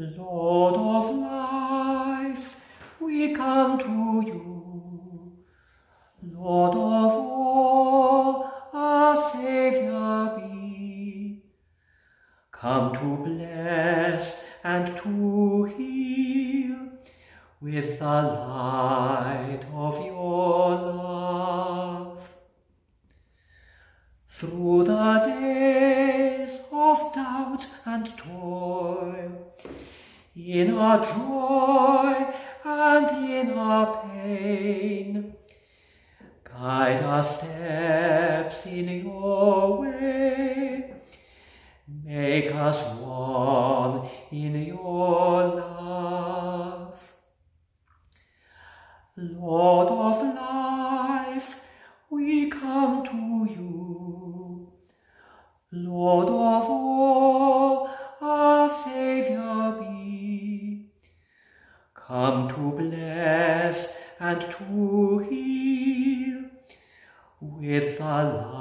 Lord of life, we come to you. Lord of all, our Saviour be. Come to bless and to heal with the light of your love. Through the doubt in our joy and in our pain, guide our steps in your way. Make us one in your love. Lord of life, we come to you. Lord of all, Saviour be. Come to bless and to heal with the light